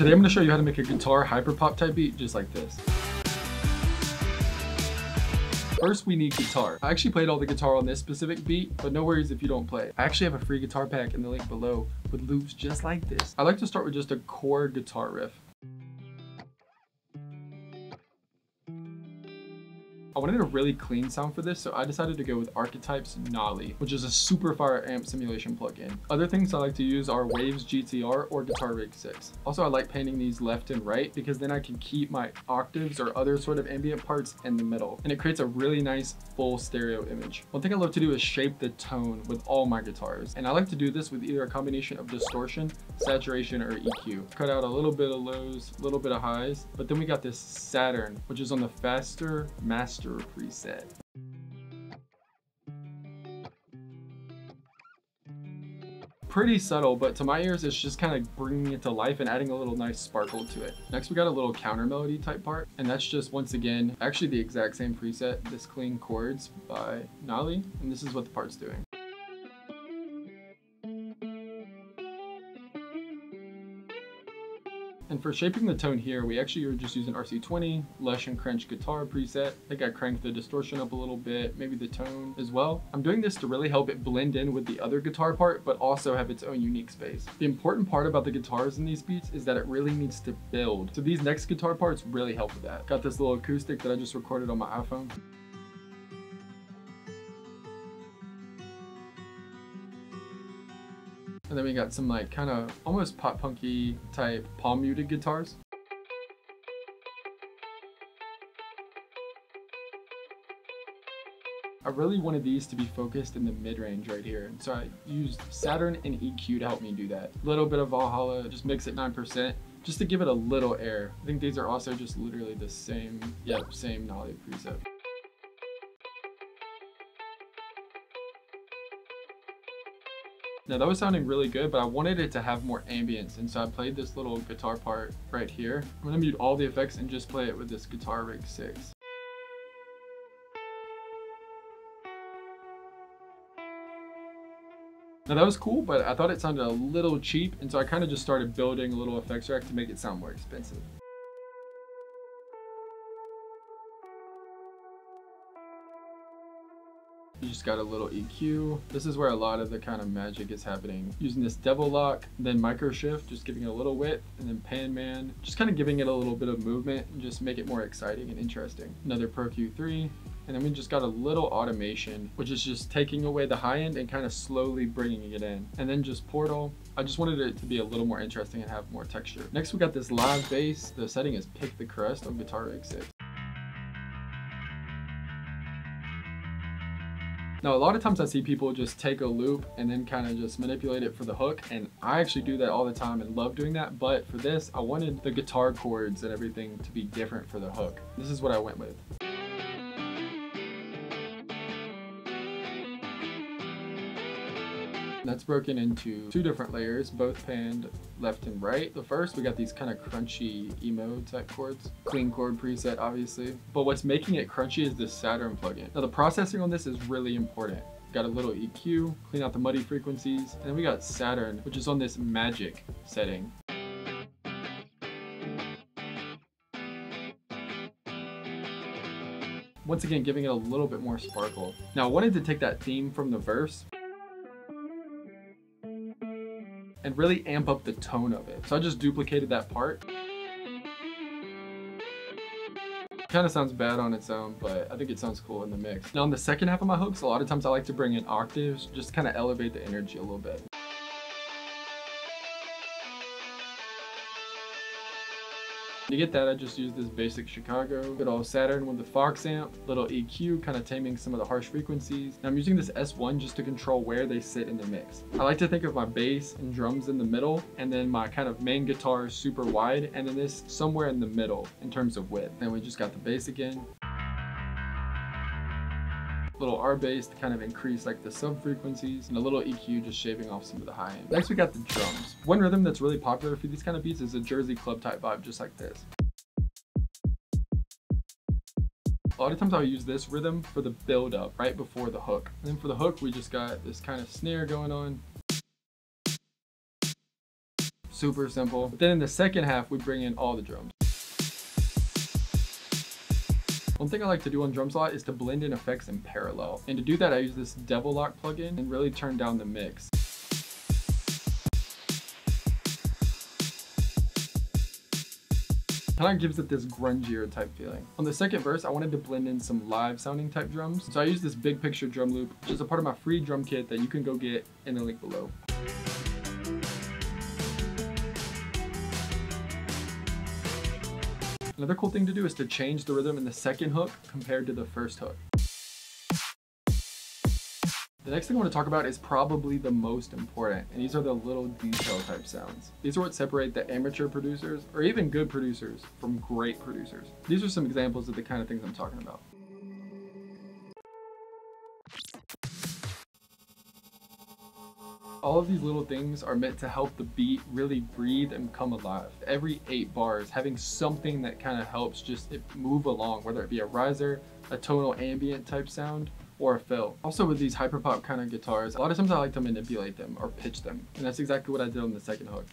Today I'm gonna show you how to make a guitar hyperpop type beat just like this. First, we need guitar. I actually played all the guitar on this specific beat, but no worries if you don't play. I actually have a free guitar pack in the link below with loops just like this. I like to start with just a core guitar riff. I wanted a really clean sound for this, so I decided to go with Archetype's Nolly, which is a super fire amp simulation plugin. Other things I like to use are Waves GTR or Guitar Rig 6. Also, I like painting these left and right because then I can keep my octaves or other sort of ambient parts in the middle, and it creates a really nice full stereo image. One thing I love to do is shape the tone with all my guitars, and I like to do this with either a combination of distortion, saturation, or EQ. Cut out a little bit of lows, a little bit of highs, but then we got this Saturn, which is on the faster master master preset. pretty subtle, but to my ears, it's just kind of bringing it to life and adding a little nice sparkle to it. Next, we got a little counter melody type part, and that's just, once again, actually the exact same preset, this clean chords by Nolly, and this is what the part's doing. And for shaping the tone here, we actually are just using RC20, Lush and Crunch guitar preset. I think I cranked the distortion up a little bit, maybe the tone as well. I'm doing this to really help it blend in with the other guitar part, but also have its own unique space. The important part about the guitars in these beats is that it really needs to build. So these next guitar parts really help with that. Got this little acoustic that I just recorded on my iPhone. And then we got some like kind of almost pop punky type palm muted guitars. I really wanted these to be focused in the mid-range right here. So I used Saturn and EQ to help me do that. A little bit of Valhalla, just mix it 9%, just to give it a little air. I think these are also just literally the same, yep, same Nolly preset. Now that was sounding really good, but I wanted it to have more ambience. And so I played this little guitar part right here. I'm gonna mute all the effects and just play it with this Guitar Rig 6. Now that was cool, but I thought it sounded a little cheap, and so I kind of just started building a little effects rack to make it sound more expensive. You just got a little EQ. This is where a lot of the kind of magic is happening. Using this Devil-Loc, then Micro Shift, just giving it a little width, and then Pan Man, just kind of giving it a little bit of movement and just make it more exciting and interesting. Another Pro Q3, and then we just got a little automation, which is just taking away the high end and kind of slowly bringing it in. And then just Portal. I just wanted it to be a little more interesting and have more texture. Next, we got this live bass. The setting is Pick the Crust on Guitar Rig 6. Now, a lot of times I see people just take a loop and then kind of just manipulate it for the hook. And I actually do that all the time and love doing that. But for this, I wanted the guitar chords and everything to be different for the hook. This is what I went with. That's broken into two different layers, both panned left and right. The first, we got these kind of crunchy emo type chords. Clean chord preset, obviously. But what's making it crunchy is this Saturn plugin. Now the processing on this is really important. Got a little EQ, clean out the muddy frequencies, and then we got Saturn, which is on this magic setting. Once again, giving it a little bit more sparkle. Now I wanted to take that theme from the verse and really amp up the tone of it. So I just duplicated that part. Kind of sounds bad on its own, but I think it sounds cool in the mix. Now on the second half of my hooks, a lot of times I like to bring in octaves, just kind of elevate the energy a little bit. To get that, I just used this basic Chicago, good old Saturn with the Fox amp, little EQ, kind of taming some of the harsh frequencies. And I'm using this S1 just to control where they sit in the mix. I like to think of my bass and drums in the middle, and then my kind of main guitar super wide, and then this somewhere in the middle in terms of width. Then we just got the bass again little RBass to kind of increase like the sub frequencies and a little EQ just shaving off some of the high end. Next we got the drums. One rhythm that's really popular for these kind of beats is a Jersey club type vibe just like this. A lot of times I'll use this rhythm for the build up right before the hook. And then for the hook we just got this kind of snare going on super simple. But then in the second half, we bring in all the drums. One thing I like to do on drums a lot is to blend in effects in parallel. And to do that, I use this Devil-Loc plugin and really turn down the mix. kind of gives it this grungier type feeling. On the second verse, I wanted to blend in some live sounding type drums. So I used this big picture drum loop, which is a part of my free drum kit that you can go get in the link below. Another cool thing to do is to change the rhythm in the second hook compared to the first hook. The next thing I want to talk about is probably the most important, and these are the little detail type sounds. These are what separate the amateur producers, or even good producers, from great producers. These are some examples of the kind of things I'm talking about. All of these little things are meant to help the beat really breathe and come alive. Every eight bars, having something that kind of helps just move along, whether it be a riser, a tonal ambient type sound, or a fill. Also with these hyperpop kind of guitars, a lot of times I like to manipulate them or pitch them. And that's exactly what I did on the second hook.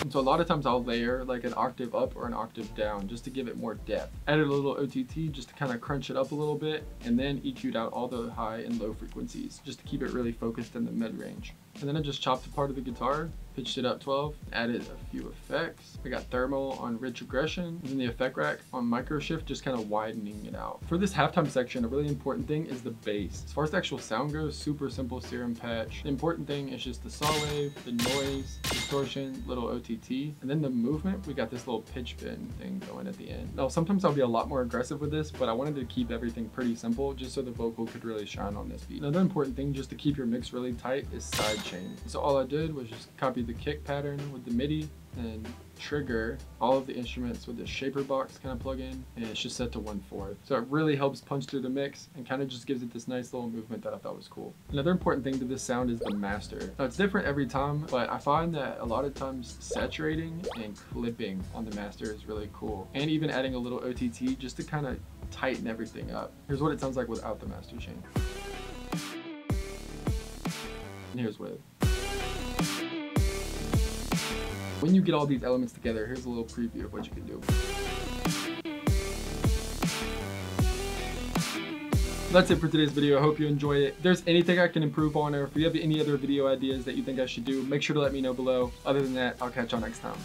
And so a lot of times I'll layer like an octave up or an octave down just to give it more depth. Added a little OTT just to kind of crunch it up a little bit and then EQ'd out all the high and low frequencies just to keep it really focused in the mid range. And then I just chopped a part of the guitar, pitched it up 12, added a few effects. I got thermal on rich aggression, and then the effect rack on micro shift, just kind of widening it out. For this halftime section, a really important thing is the bass. As far as the actual sound goes, super simple serum patch. The important thing is just the saw wave, the noise, distortion, little OTT, and then the movement, we got this little pitch bend thing going at the end. Now, sometimes I'll be a lot more aggressive with this, but I wanted to keep everything pretty simple just so the vocal could really shine on this beat. Another important thing just to keep your mix really tight is side So all I did was just copy the kick pattern with the MIDI and trigger all of the instruments with this ShaperBox kind of plug-in and it's just set to 1 4 so it really helps punch through the mix and kind of just gives it this nice little movement that I thought was cool. Another important thing to this sound is the master. Now it's different every time but I find that a lot of times saturating and clipping on the master is really cool. And even adding a little OTT just to kind of tighten everything up. Here's what it sounds like without the master chain here's with when you get all these elements together, here's a little preview of what you can do. That's it for today's video. I hope you enjoyed it. If there's anything I can improve on or if you have any other video ideas that you think I should do, make sure to let me know below. Other than that, I'll catch y'all next time.